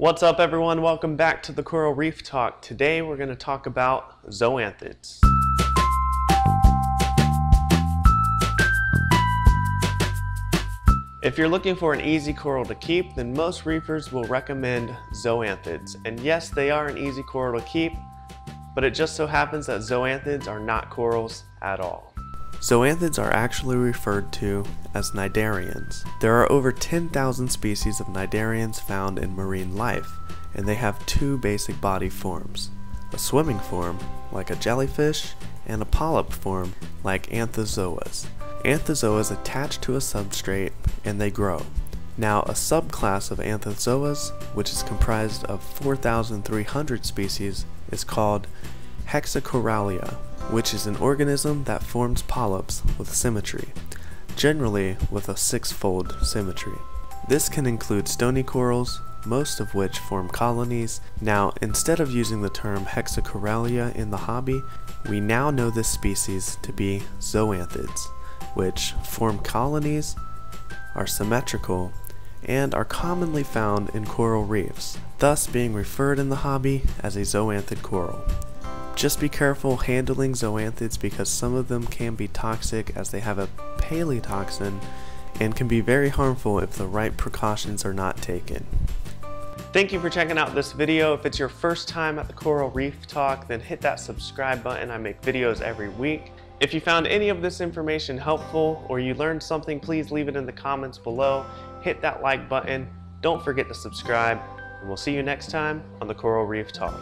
What's up everyone? Welcome back to the Coral Reef Talk. Today we're going to talk about zoanthids. If you're looking for an easy coral to keep, then most reefers will recommend zoanthids. And yes, they are an easy coral to keep, but it just so happens that zoanthids are not corals at all. Zoanthids are actually referred to as cnidarians. There are over 10,000 species of cnidarians found in marine life, and they have two basic body forms. A swimming form, like a jellyfish, and a polyp form, like anthozoas. Anthozoas attach to a substrate and they grow. Now, a subclass of anthozoas, which is comprised of 4,300 species, is called Hexacorallia, which is an organism that forms polyps with symmetry, generally with a six-fold symmetry. This can include stony corals, most of which form colonies. Now, instead of using the term Hexacorallia in the hobby, we now know this species to be zoanthids, which form colonies, are symmetrical, and are commonly found in coral reefs, thus being referred in the hobby as a zoanthid coral. Just be careful handling zoanthids because some of them can be toxic as they have a palytoxin and can be very harmful if the right precautions are not taken. Thank you for checking out this video. If it's your first time at the Coral Reef Talk, then hit that subscribe button. I make videos every week. If you found any of this information helpful or you learned something, please leave it in the comments below. Hit that like button. Don't forget to subscribe, and we'll see you next time on the Coral Reef Talk.